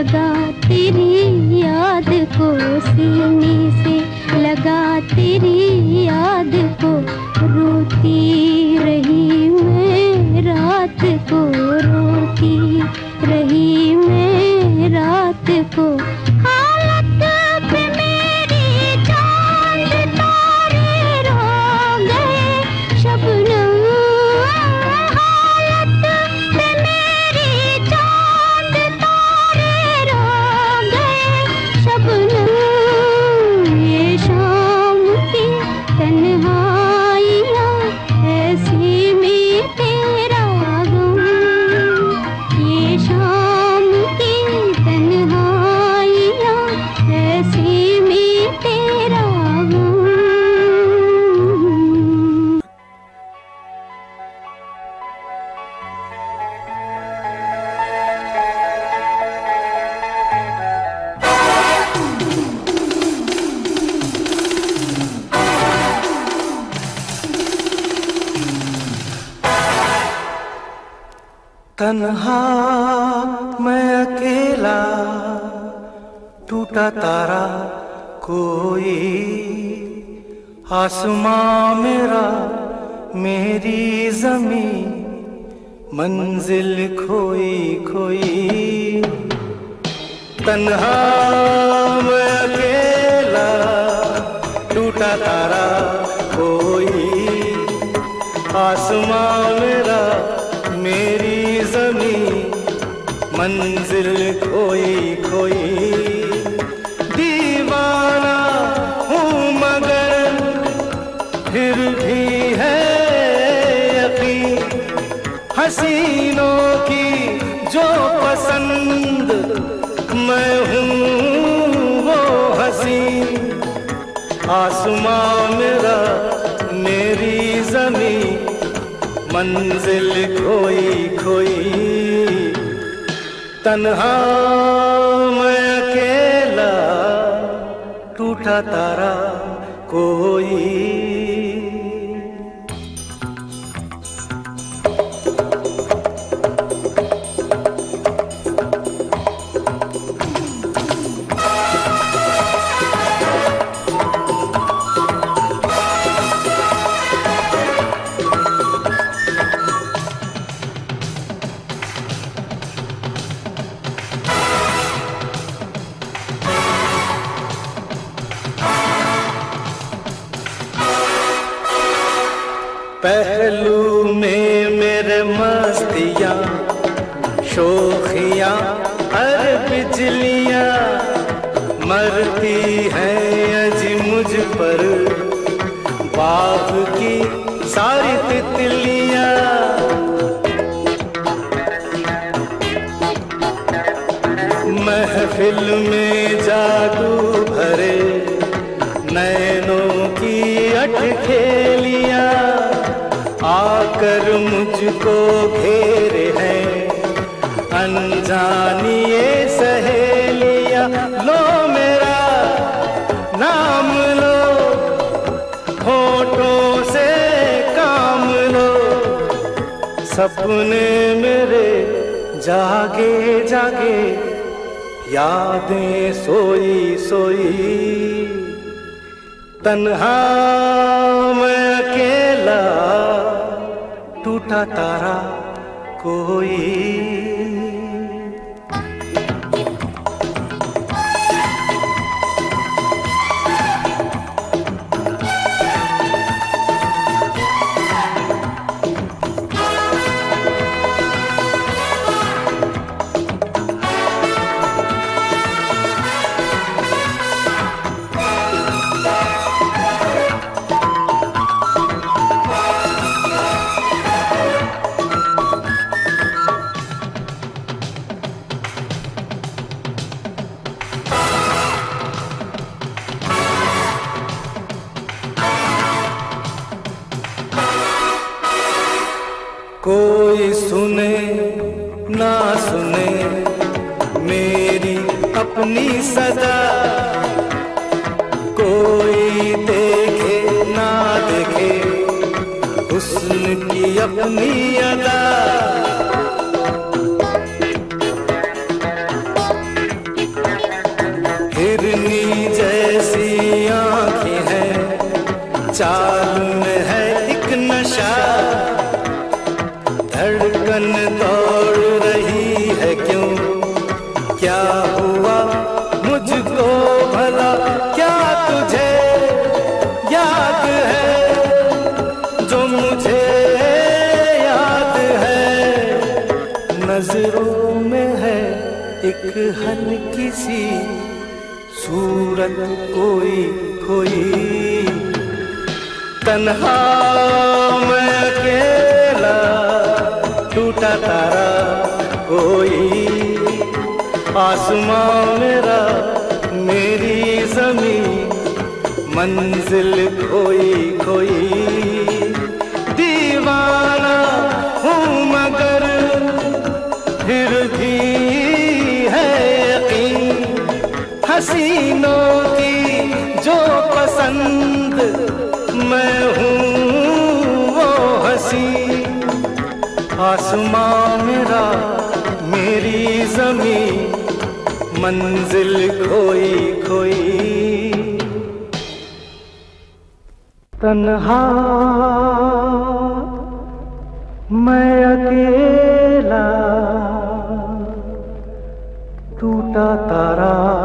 लगा तेरी याद को सीने से, लगा तेरी याद को रोती रही मैं रात को, रोती रही मैं रात को। मेरी जमी मंजिल खोई खोई। तन्हा मैं अकेला, टूटा तारा कोई। आसमां मेरा, मेरी जमी मंजिल खोई खोई। हसीनों की जो पसंद मैं हूँ, वो हसीन आसमां मेरा, मेरी जमी मंजिल खोई खोई। तन्हा मैं अकेला, टूटा तारा कोई। पहलू में मेरे मस्तियाँ, शोखियाँ, हर बिजलियाँ मरती हैं अजी मुझ पर। बाप की सारी तितलियाँ। महफिल में जादू भरे, नैनों की अटखेलियाँ आकर मुझको घेरे हैं। अनजानी ये सहेलियाँ, लो मेरा नाम लो। होठों से काम लो। सपने मेरे जागे जागे। यादें सोई सोई। तन्हा मैं अकेला टूटा तारा कोई कोई कोई तन्हा मैं अकेला टूटा तारा कोई। आसमां मेरा, मेरी ज़मीन, मंजिल कोई कोई दीवाना हूँ मगर हसीनों की जो पसंद मैं हूँ, वो हसी। आसमां मेरा, मेरी ज़मीन, मंजिल खोई खोई। तन्हा, मैं अकेला, टूटा तारा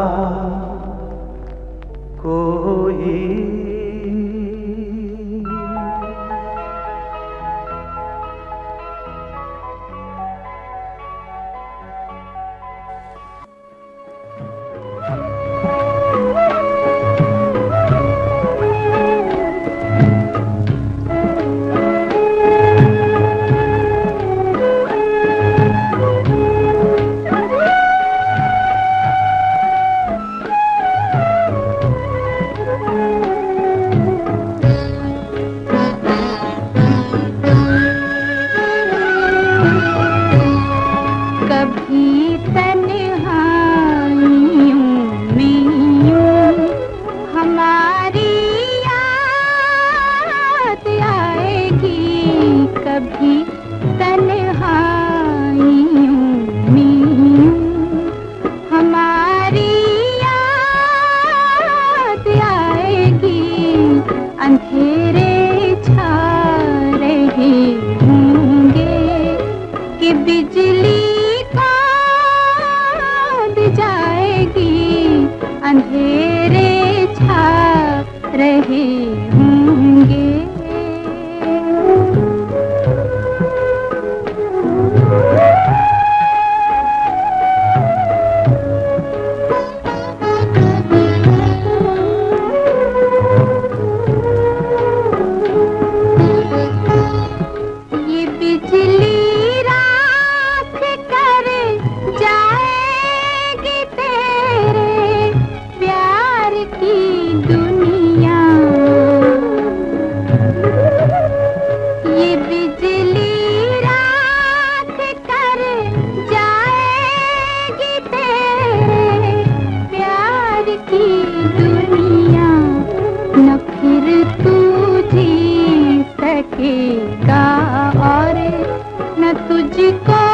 chico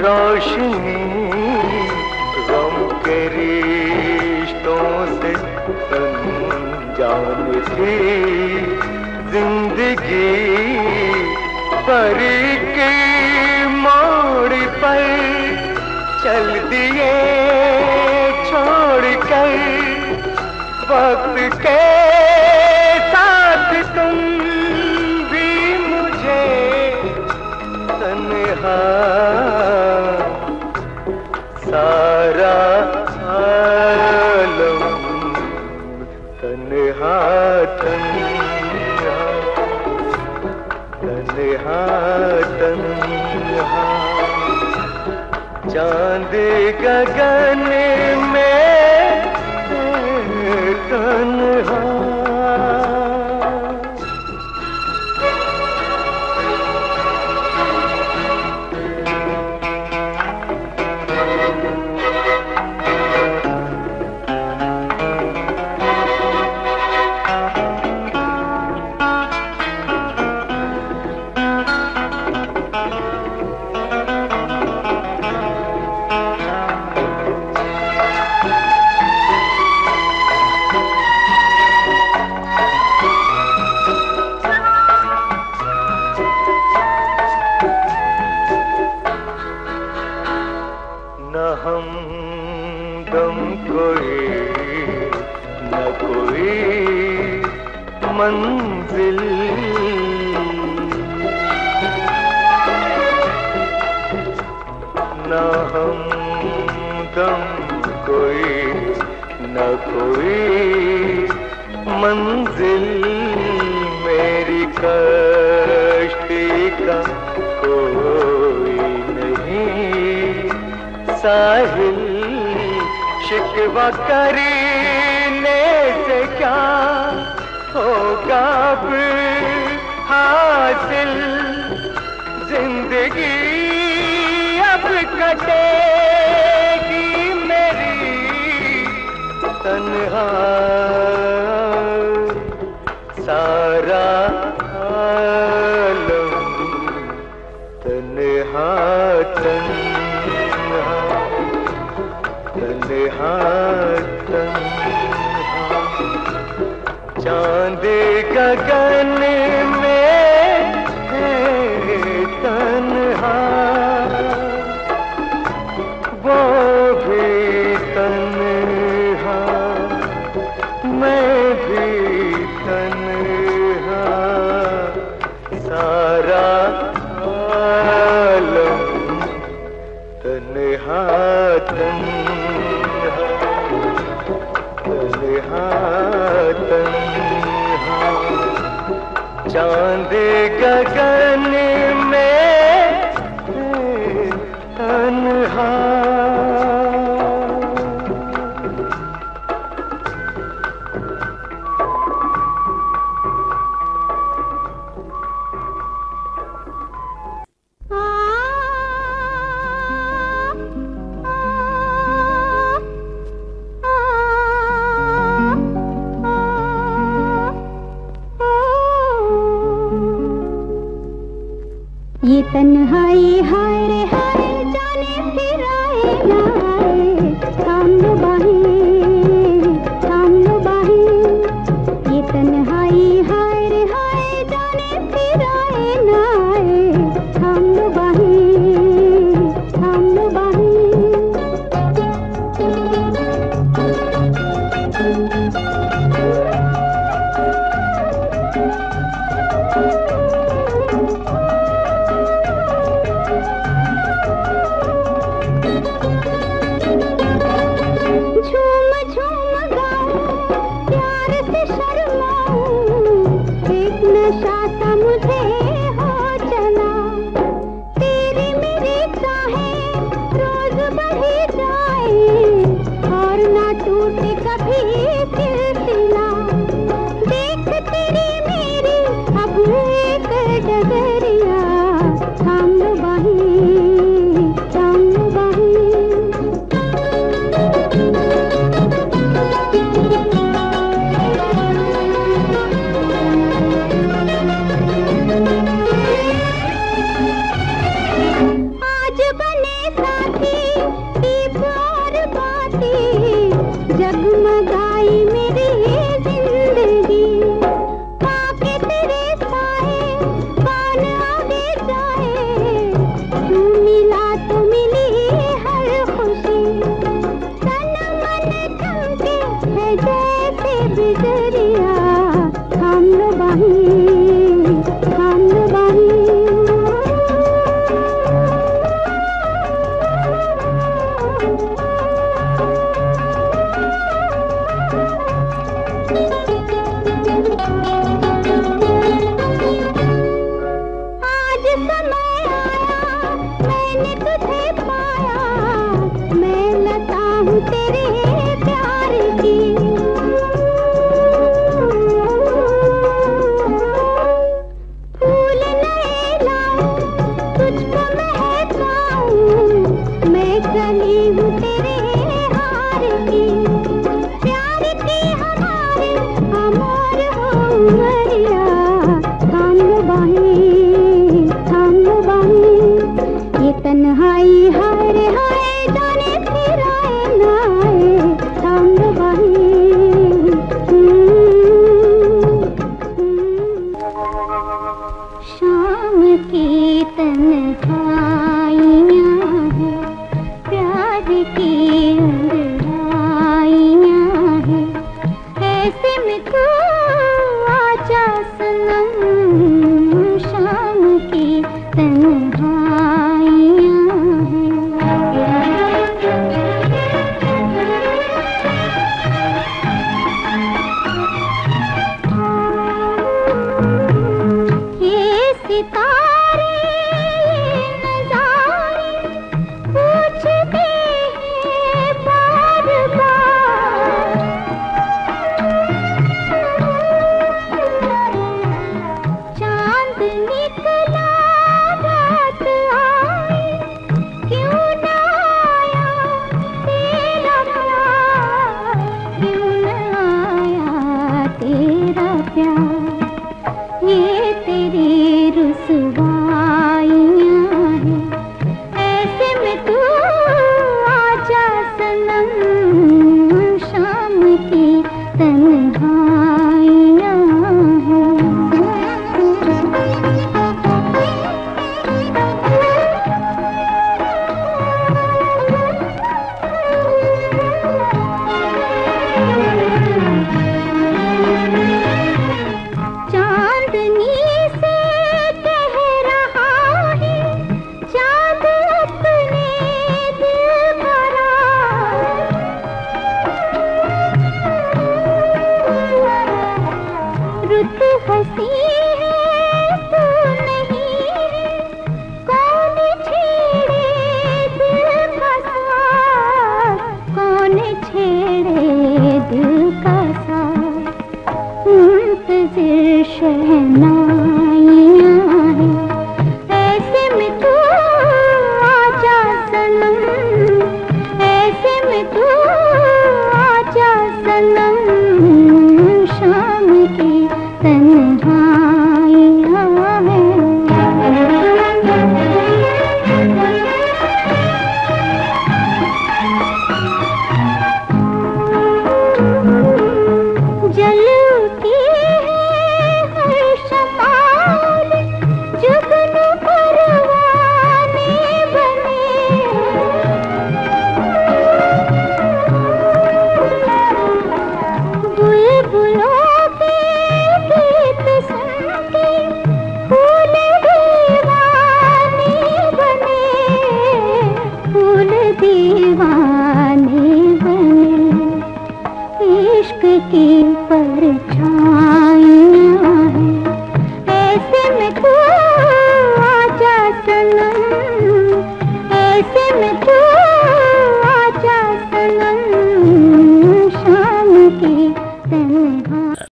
रोशनी, गम के रिश्तों से जान थी ज़िंदगी परी के मोड़ पर चल दिए, छोड़ कर वक्त के दे गगन में तन हा। मंजिल मेरी कष्टी का कोई नहीं। साहिल शिकवा करने से क्या होगा अब हासिल? ज़िंदगी अब कटेगी मेरी तन्हा हाँ चाँद गगन हूँ तेरे